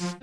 Hi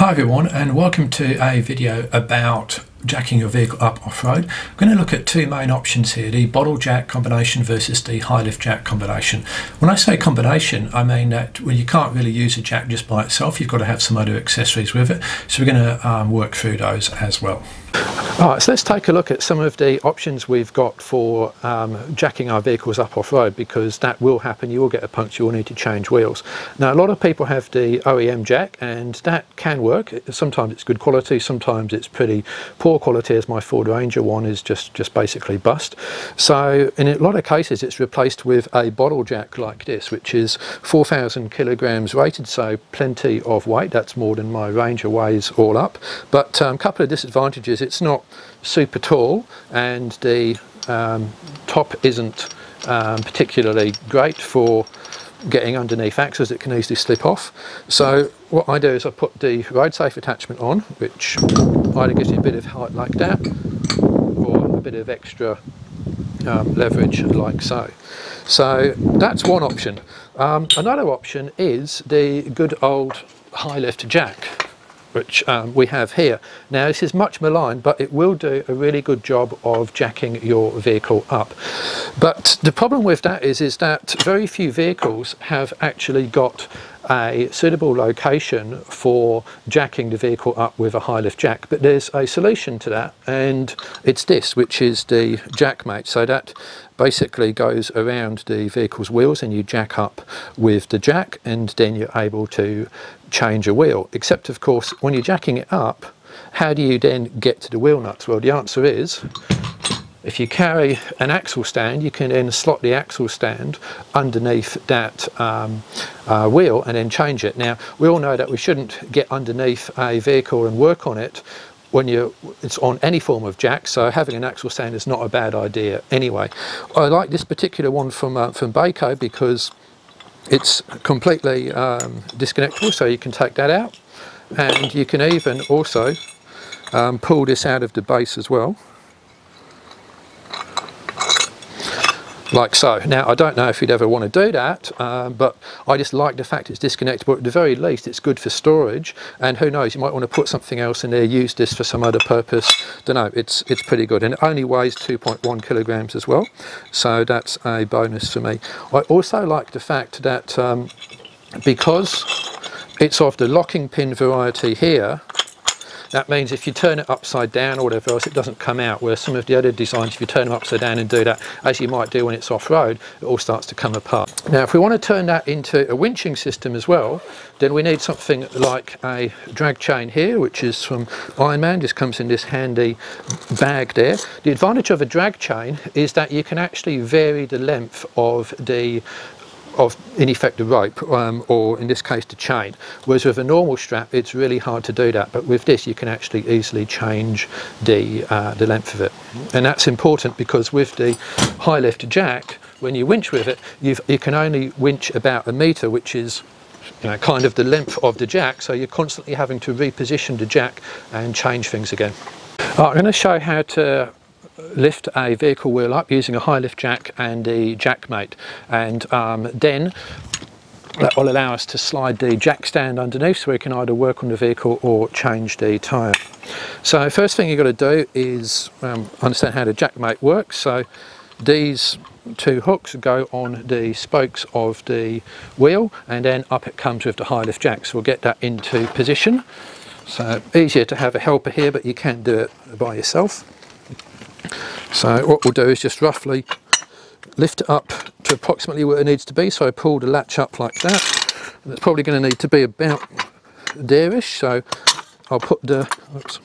everyone and welcome to a video about jacking your vehicle up off-road. I'm going to look at two main options here, the bottle jack combination versus the high lift jack combination. When I say combination, I mean that well, you can't really use a jack just by itself, you've got to have some other accessories with it. So we're going to um, work through those as well. Alright, so let's take a look at some of the options we've got for um, jacking our vehicles up off-road because that will happen, you will get a puncture, you'll need to change wheels. Now a lot of people have the OEM jack and that can work, sometimes it's good quality, sometimes it's pretty poor quality as my Ford Ranger one is just, just basically bust. So in a lot of cases it's replaced with a bottle jack like this which is 4,000 kilograms rated so plenty of weight, that's more than my Ranger weighs all up. But a um, couple of disadvantages it's not super tall and the um, top isn't um, particularly great for getting underneath axles it can easily slip off. So what I do is I put the road safe attachment on which either gives you a bit of height like that or a bit of extra um, leverage like so. So that's one option. Um, another option is the good old high lift jack which um, we have here. Now this is much maligned but it will do a really good job of jacking your vehicle up. But the problem with that is, is that very few vehicles have actually got a suitable location for jacking the vehicle up with a high lift jack. But there's a solution to that and it's this which is the jack mate. So that basically goes around the vehicle's wheels and you jack up with the jack and then you're able to change a wheel. Except of course when you're jacking it up how do you then get to the wheel nuts? Well the answer is if you carry an axle stand, you can then slot the axle stand underneath that um, uh, wheel and then change it. Now, we all know that we shouldn't get underneath a vehicle and work on it when you it's on any form of jack so having an axle stand is not a bad idea anyway. I like this particular one from uh, from Beko because it's completely um, disconnectable so you can take that out. And you can even also um, pull this out of the base as well like so. Now I don't know if you'd ever want to do that um, but I just like the fact it's disconnectable at the very least it's good for storage and who knows you might want to put something else in there use this for some other purpose don't know it's it's pretty good and it only weighs 2.1 kilograms as well so that's a bonus for me. I also like the fact that um, because it's of the locking pin variety here that means if you turn it upside down or whatever else, it doesn't come out. Whereas some of the other designs, if you turn them upside down and do that, as you might do when it's off-road, it all starts to come apart. Now, if we want to turn that into a winching system as well, then we need something like a drag chain here, which is from Ironman, just comes in this handy bag there. The advantage of a drag chain is that you can actually vary the length of the of in effect the rope um, or in this case the chain. Whereas with a normal strap it's really hard to do that but with this you can actually easily change the uh, the length of it. And that's important because with the high lift jack when you winch with it you can only winch about a meter which is you know, kind of the length of the jack. So you're constantly having to reposition the jack and change things again. Right, I'm going to show how to lift a vehicle wheel up using a high lift jack and the jackmate and um, then that will allow us to slide the jack stand underneath so we can either work on the vehicle or change the tyre. So first thing you've got to do is um, understand how the jackmate works. So these two hooks go on the spokes of the wheel and then up it comes with the high lift jack. So we'll get that into position. So easier to have a helper here but you can do it by yourself. So what we'll do is just roughly lift it up to approximately where it needs to be. So I pull the latch up like that. And it's probably going to need to be about there-ish. So I'll put the oops,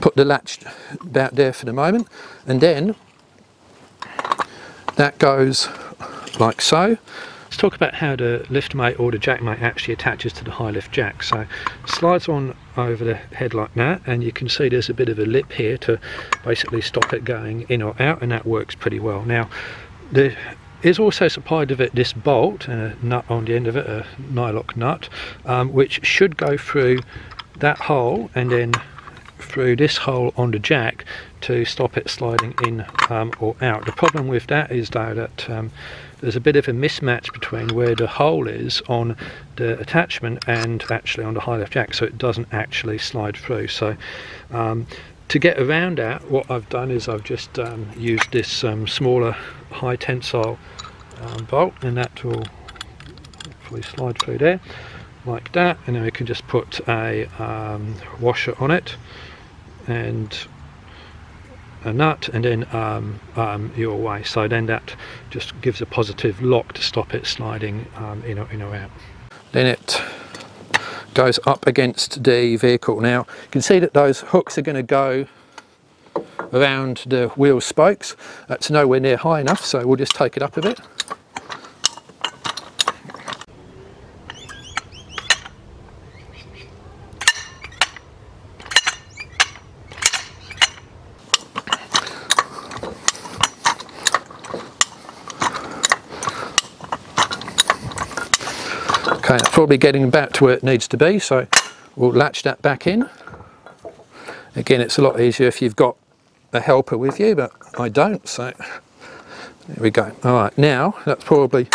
put the latch about there for the moment. And then that goes like so. Let's talk about how the lift mate or the jack mate actually attaches to the high lift jack. So slides on over the head like that and you can see there's a bit of a lip here to basically stop it going in or out and that works pretty well. Now there is also supplied with it this bolt and a nut on the end of it, a nylock nut, um, which should go through that hole and then through this hole on the jack to stop it sliding in um, or out. The problem with that is though that um, there's a bit of a mismatch between where the hole is on the attachment and actually on the high lift jack so it doesn't actually slide through. So um, to get around that what I've done is I've just um, used this um, smaller high tensile um, bolt and that will hopefully slide through there like that and then we can just put a um, washer on it and a nut and then um, um, you're away so then that just gives a positive lock to stop it sliding um, in, or, in or out. Then it goes up against the vehicle. Now you can see that those hooks are going to go around the wheel spokes. That's nowhere near high enough so we'll just take it up a bit. Okay, it's probably getting back to where it needs to be, so we'll latch that back in. Again, it's a lot easier if you've got a helper with you, but I don't, so there we go. All right, now that's probably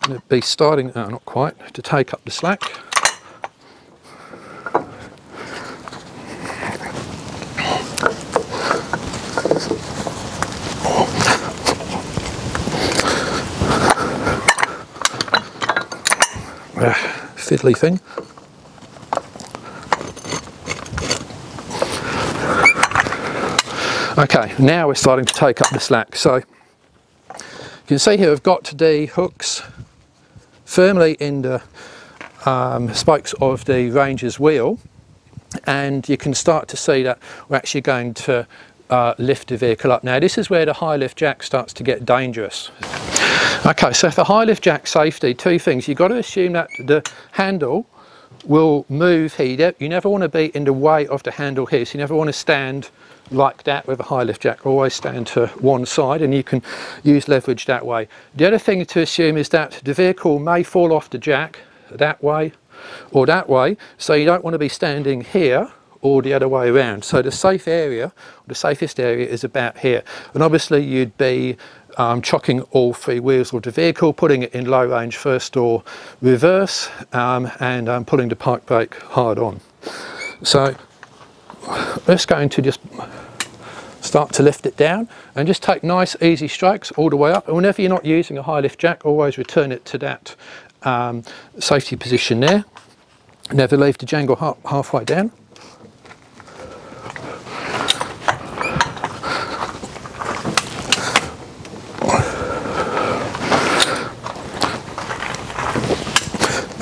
going to be starting, oh, not quite, to take up the slack. Fiddly thing. Okay, now we're starting to take up the slack. So you can see here I've got the hooks firmly in the um, spokes of the Ranger's wheel and you can start to see that we're actually going to uh, lift the vehicle up. Now this is where the high lift jack starts to get dangerous. Okay, so for high lift jack safety, two things. You've got to assume that the handle will move here. You never want to be in the way of the handle here, so you never want to stand like that with a high lift jack. Always stand to one side and you can use leverage that way. The other thing to assume is that the vehicle may fall off the jack that way or that way, so you don't want to be standing here or the other way around. So the safe area, the safest area is about here. And obviously you'd be um, chocking all three wheels of the vehicle, putting it in low range first or reverse, um, and um, pulling the park brake hard on. So let's go into just start to lift it down and just take nice easy strokes all the way up. And whenever you're not using a high lift jack always return it to that um, safety position there. Never leave the jangle half, halfway down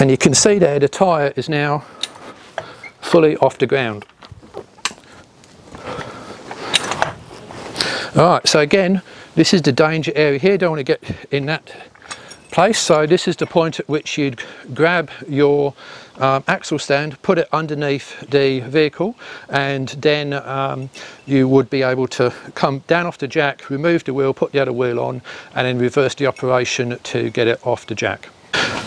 and you can see there the tyre is now fully off the ground. Alright, so again, this is the danger area here, don't want to get in that place. So this is the point at which you'd grab your um, axle stand, put it underneath the vehicle, and then um, you would be able to come down off the jack, remove the wheel, put the other wheel on, and then reverse the operation to get it off the jack.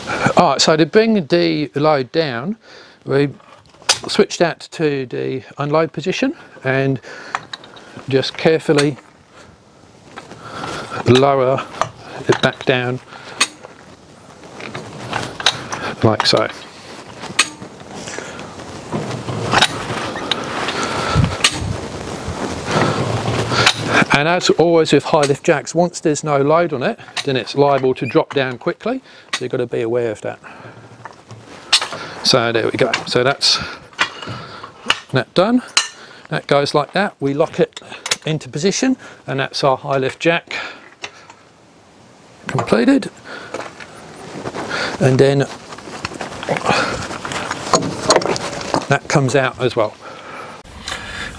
Alright, so to bring the load down, we switch that to the unload position and just carefully lower it back down like so. And as always with high lift jacks, once there's no load on it, then it's liable to drop down quickly. So you've got to be aware of that. So there we go. So that's that done. That goes like that. We lock it into position and that's our high lift jack completed. And then that comes out as well.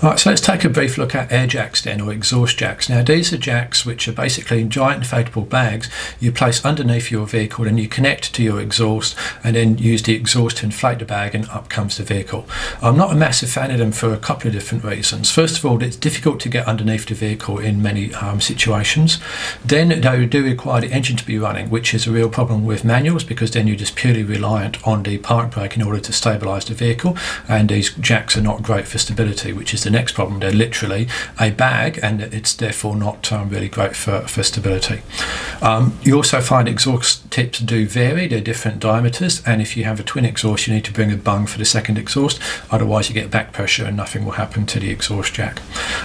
Right, so let's take a brief look at air jacks then, or exhaust jacks. Now these are jacks which are basically giant inflatable bags you place underneath your vehicle and you connect to your exhaust and then use the exhaust to inflate the bag and up comes the vehicle. I'm not a massive fan of them for a couple of different reasons. First of all, it's difficult to get underneath the vehicle in many um, situations. Then they do require the engine to be running, which is a real problem with manuals because then you're just purely reliant on the park brake in order to stabilise the vehicle and these jacks are not great for stability, which is the next problem. They're literally a bag and it's therefore not um, really great for, for stability. Um, you also find exhaust tips do vary, they're different diameters, and if you have a twin exhaust, you need to bring a bung for the second exhaust, otherwise, you get back pressure and nothing will happen to the exhaust jack.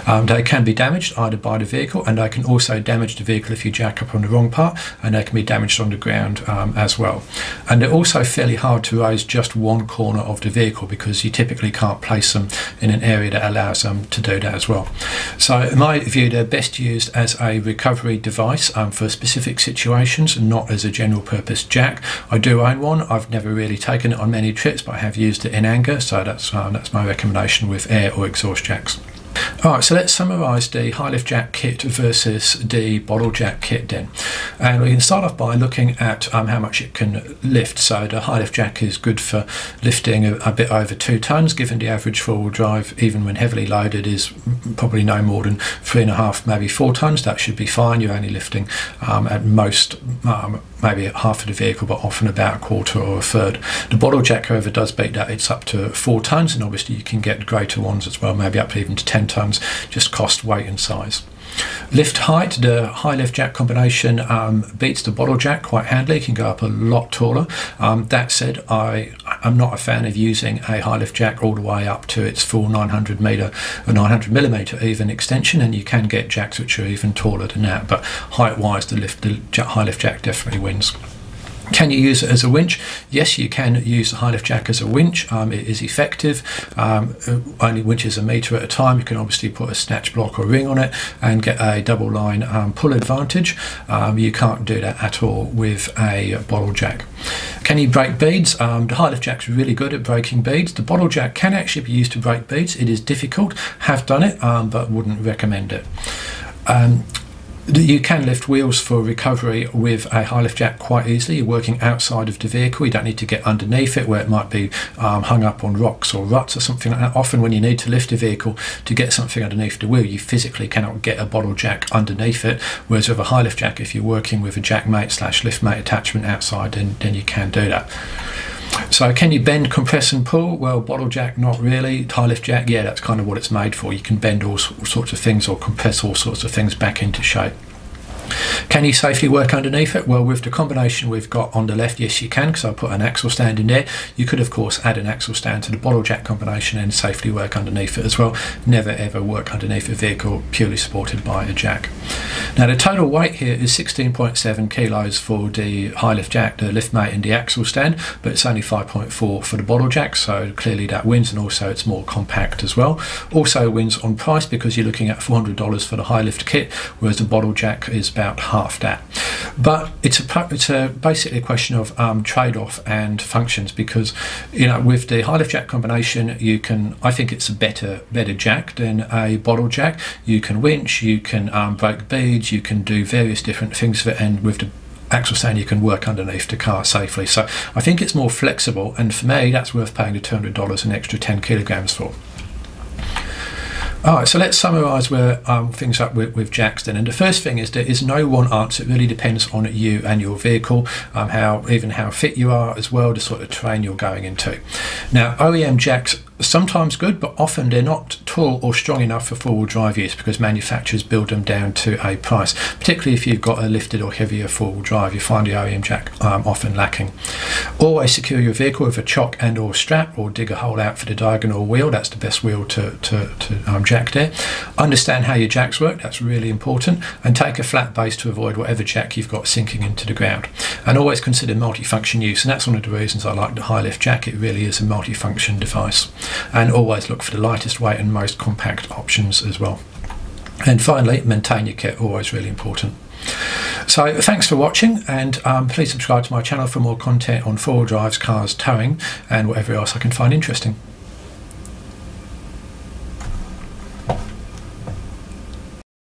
Um, they can be damaged either by the vehicle, and they can also damage the vehicle if you jack up on the wrong part, and they can be damaged on the ground um, as well. And they're also fairly hard to raise just one corner of the vehicle because you typically can't place them in an area that allows them to do that as well. So, in my view, they're best used as a recovery device um, for specific situations not as a general purpose jack. I do own one. I've never really taken it on many trips, but I have used it in anger, so that's uh, that's my recommendation with air or exhaust jacks. Alright, so let's summarise the high lift jack kit versus the bottle jack kit then. And we can start off by looking at um, how much it can lift. So the high lift jack is good for lifting a, a bit over two tonnes, given the average four-wheel drive, even when heavily loaded, is probably no more than three and a half, maybe four tonnes. That should be fine. You're only lifting um, at most um, maybe half of the vehicle, but often about a quarter or a third. The bottle jack, however, does beat that. It's up to four tonnes, and obviously you can get greater ones as well, maybe up even to 10 tonnes, just cost, weight, and size. Lift height, the high lift jack combination um, beats the bottle jack quite handily, it can go up a lot taller. Um, that said, I am not a fan of using a high lift jack all the way up to its full 900 meter or 900 millimeter even extension, and you can get jacks which are even taller than that. But height wise, the lift, the high lift jack definitely wins. Can you use it as a winch? Yes, you can use the high lift jack as a winch. Um, it is effective. Um, only winches a metre at a time. You can obviously put a snatch block or ring on it and get a double line um, pull advantage. Um, you can't do that at all with a bottle jack. Can you break beads? Um, the high lift jack's really good at breaking beads. The bottle jack can actually be used to break beads. It is difficult. Have done it, um, but wouldn't recommend it. Um, you can lift wheels for recovery with a high lift jack quite easily. You're working outside of the vehicle. You don't need to get underneath it where it might be um, hung up on rocks or ruts or something like that. Often when you need to lift a vehicle to get something underneath the wheel, you physically cannot get a bottle jack underneath it. Whereas with a high lift jack, if you're working with a jack mate slash lift mate attachment outside, then, then you can do that. So can you bend, compress and pull? Well, bottle jack, not really. High lift jack, yeah, that's kind of what it's made for. You can bend all sorts of things or compress all sorts of things back into shape. Can you safely work underneath it? Well, with the combination we've got on the left, yes, you can, because I put an axle stand in there. You could, of course, add an axle stand to the bottle jack combination and safely work underneath it as well. Never ever work underneath a vehicle purely supported by a jack. Now, the total weight here is 16.7 kilos for the high lift jack, the lift mate, and the axle stand, but it's only 5.4 for the bottle jack, so clearly that wins, and also it's more compact as well. Also wins on price because you're looking at $400 for the high lift kit, whereas the bottle jack is about half that. But it's a it's a basically a question of um, trade off and functions because you know with the high lift jack combination you can I think it's a better better jack than a bottle jack. You can winch, you can um, break beads, you can do various different things for and with the axle stand you can work underneath the car safely. So I think it's more flexible, and for me, that's worth paying the $200 an extra 10 kilograms for. All right, so let's summarise where um, things up with, with Jackson. And the first thing is there is no one answer. It really depends on you and your vehicle, um, how even how fit you are as well, the sort of terrain you're going into. Now, OEM jacks sometimes good, but often they're not tall or strong enough for four-wheel drive use because manufacturers build them down to a price. Particularly if you've got a lifted or heavier four-wheel drive, you find the OEM jack um, often lacking. Always secure your vehicle with a chock and or strap or dig a hole out for the diagonal wheel. That's the best wheel to, to, to um, jack there. Understand how your jacks work, that's really important. And take a flat base to avoid whatever jack you've got sinking into the ground. And always consider multifunction use. And that's one of the reasons I like the high lift jack. It really is a multifunction device and always look for the lightest weight and most compact options as well. And finally, maintain your kit, always really important. So thanks for watching and um, please subscribe to my channel for more content on four-wheel drives, cars, towing and whatever else I can find interesting.